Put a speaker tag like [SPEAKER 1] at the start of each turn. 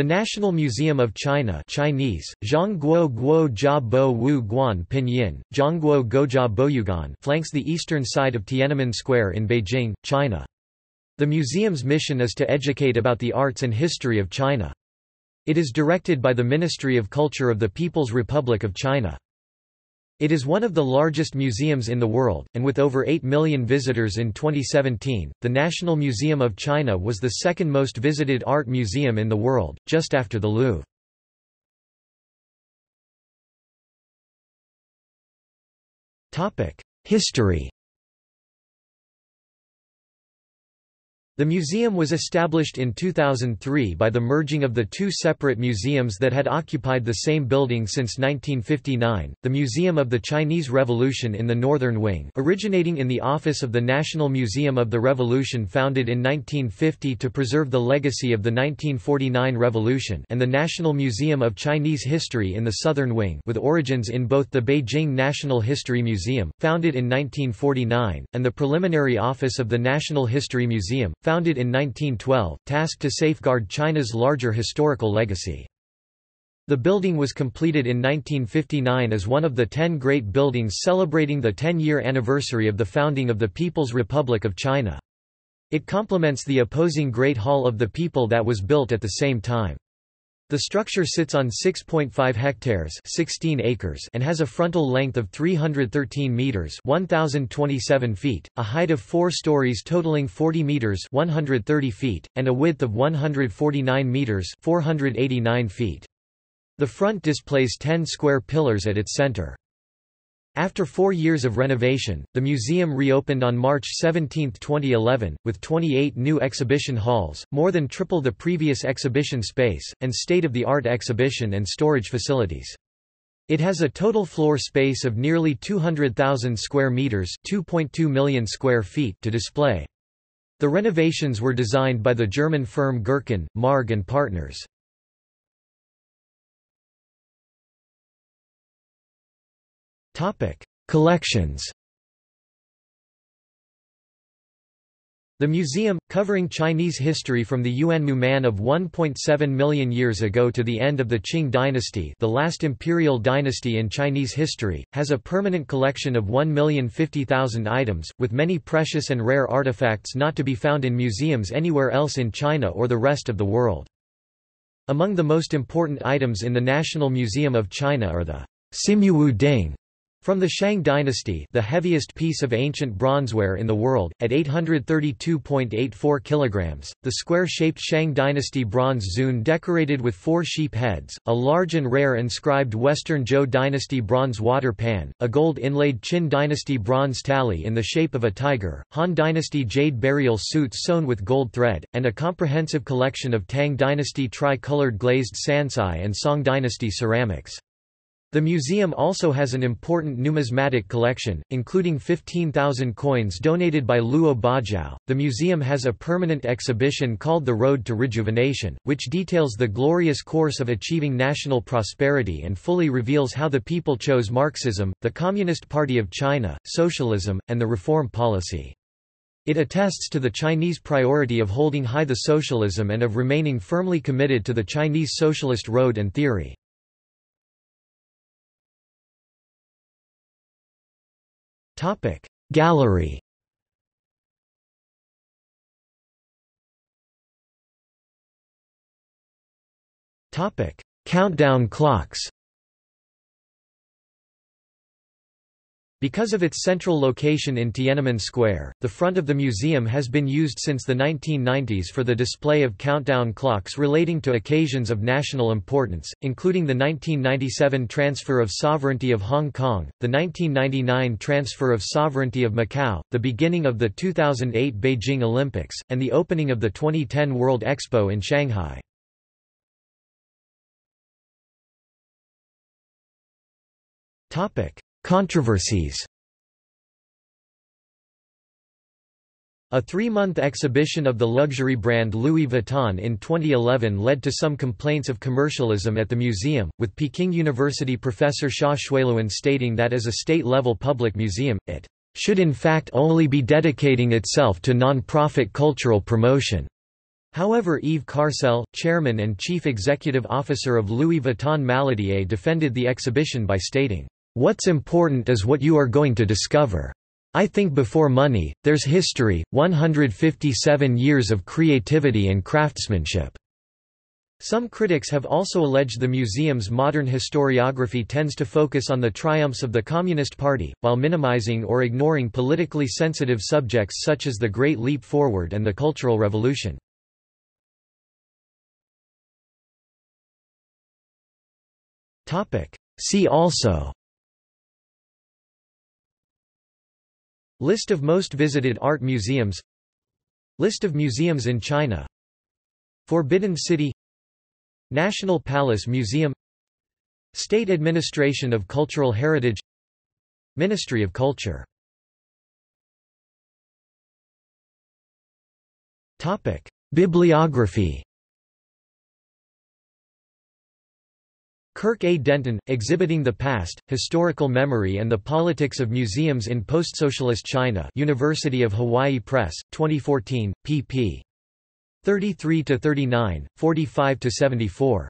[SPEAKER 1] The National Museum of China Chinese, Zhongguo Guo Jia Bo Wu Guan Pinyin, Zhongguo Gojia Boyugan flanks the eastern side of Tiananmen Square in Beijing, China. The museum's mission is to educate about the arts and history of China. It is directed by the Ministry of Culture of the People's Republic of China. It is one of the largest museums in the world, and with over 8 million visitors in 2017, the National Museum of China was the second most visited art museum in the world, just after the Louvre. History The museum was established in 2003 by the merging of the two separate museums that had occupied the same building since 1959, the Museum of the Chinese Revolution in the Northern Wing originating in the office of the National Museum of the Revolution founded in 1950 to preserve the legacy of the 1949 Revolution and the National Museum of Chinese History in the Southern Wing with origins in both the Beijing National History Museum, founded in 1949, and the Preliminary Office of the National History Museum, founded in 1912, tasked to safeguard China's larger historical legacy. The building was completed in 1959 as one of the ten great buildings celebrating the 10-year anniversary of the founding of the People's Republic of China. It complements the opposing Great Hall of the People that was built at the same time. The structure sits on 6.5 hectares 16 acres and has a frontal length of 313 meters 1027 feet, a height of 4 stories totaling 40 meters 130 feet and a width of 149 meters 489 feet. The front displays 10 square pillars at its center. After four years of renovation, the museum reopened on March 17, 2011, with 28 new exhibition halls, more than triple the previous exhibition space, and state-of-the-art exhibition and storage facilities. It has a total floor space of nearly 200,000 square meters, 2.2 million square feet to display. The renovations were designed by the German firm Gerkan, Marg and Partners. Collections The museum, covering Chinese history from the Yuanmou Man of 1.7 million years ago to the end of the Qing dynasty the last imperial dynasty in Chinese history, has a permanent collection of 1,050,000 items, with many precious and rare artifacts not to be found in museums anywhere else in China or the rest of the world. Among the most important items in the National Museum of China are the Simuwu Ding from the Shang dynasty the heaviest piece of ancient bronzeware in the world, at 832.84 kilograms, the square-shaped Shang dynasty bronze zun decorated with four sheep heads, a large and rare inscribed Western Zhou dynasty bronze water pan, a gold-inlaid Qin dynasty bronze tally in the shape of a tiger, Han dynasty jade burial suits sewn with gold thread, and a comprehensive collection of Tang dynasty tri-colored glazed sancai and Song dynasty ceramics. The museum also has an important numismatic collection, including 15,000 coins donated by Luo Bojiao. The museum has a permanent exhibition called The Road to Rejuvenation, which details the glorious course of achieving national prosperity and fully reveals how the people chose Marxism, the Communist Party of China, socialism, and the reform policy. It attests to the Chinese priority of holding high the socialism and of remaining firmly committed to the Chinese socialist road and theory. Topic. Gallery. Topic. Countdown clocks Because of its central location in Tiananmen Square, the front of the museum has been used since the 1990s for the display of countdown clocks relating to occasions of national importance, including the 1997 transfer of sovereignty of Hong Kong, the 1999 transfer of sovereignty of Macau, the beginning of the 2008 Beijing Olympics, and the opening of the 2010 World Expo in Shanghai. Topic Controversies A three-month exhibition of the luxury brand Louis Vuitton in 2011 led to some complaints of commercialism at the museum, with Peking University professor Xia Xueluan stating that as a state-level public museum, it should in fact only be dedicating itself to non-profit cultural promotion. However Yves Carcelle, chairman and chief executive officer of Louis Vuitton Malletier defended the exhibition by stating, "...what's important is what you are going to discover. I think before money, there's history, 157 years of creativity and craftsmanship." Some critics have also alleged the museum's modern historiography tends to focus on the triumphs of the Communist Party, while minimizing or ignoring politically sensitive subjects such as the Great Leap Forward and the Cultural Revolution. See also List of most visited art museums. List of museums in China. Forbidden City. National Palace Museum. State Administration of Cultural Heritage. Ministry of Culture. Bibliography Kirk A. Denton, Exhibiting the Past, Historical Memory and the Politics of Museums in Post-Socialist China University of Hawaii Press, 2014, pp. 33–39, 45–74.